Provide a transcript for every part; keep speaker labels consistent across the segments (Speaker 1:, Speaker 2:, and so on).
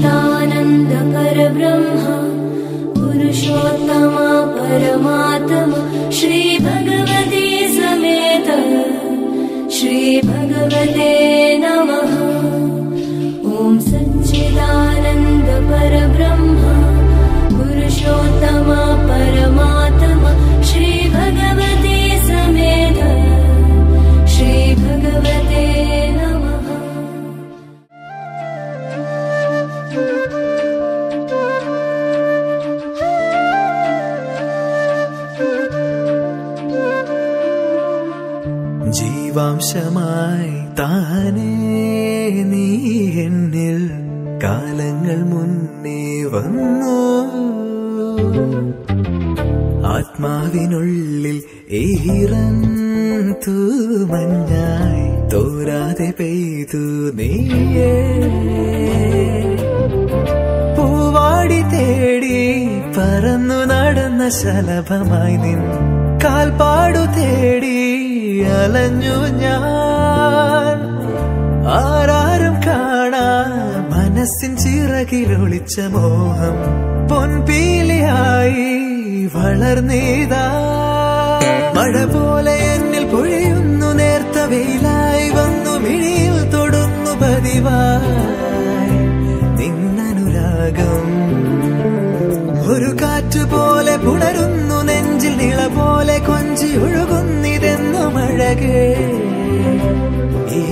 Speaker 1: नन्दकर पुरुषोत्तमा
Speaker 2: ജീവാംശമായി താനേ നീ എന്നിൽ കാലങ്ങൾ മുന്നേ വന്നു. ആത്മാവിനുള്ളിൽ ഈറൻ തൂമഞ്ഞായി തോരാതെ പെയ്തു നീയേ. പൂവാടി തേടി പറന്നു നടന്ന ശലഭമായി നിൻ കാൽപാടു തേടി അലഞ്ഞു ഞാൻ. ആരാരും കാണാ മനസ്സിൻ ചിറകിൽ ഒളിച്ച മോഹം പൊൻപീലിയായി വളർന്നീതാ. മഴ പോലെ എന്നിൽ പൊഴിയുന്നു നേർത്ത വെയിലായി വന്നു മിഴിയിൽ തൊടുന്നു പതിവായി. നിന്നനുരാഗം ഒരു കാറ്റ് പോലെ പുണരുന്നു നെഞ്ചിൽ നിള പോലെ കൊഞ്ചി ഒഴുകുന്നിതെന്നു
Speaker 1: ಮಳೆಗೆ ಈ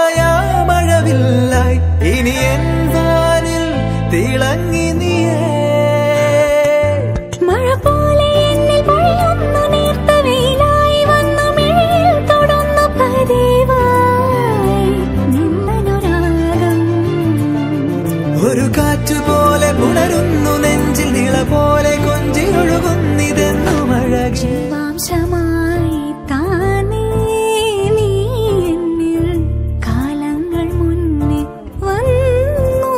Speaker 2: ഒരു കാറ്റ് പോലെ പുണരുന്നു നെഞ്ചിൽ നിള പോലെ കൊഞ്ചി ഒഴുകുന്നിതെന്നു മഴ
Speaker 1: വാംശമായി താനേ നീ എന്നിൽ കാലങ്ങൾ മുന്നേ വന്നു.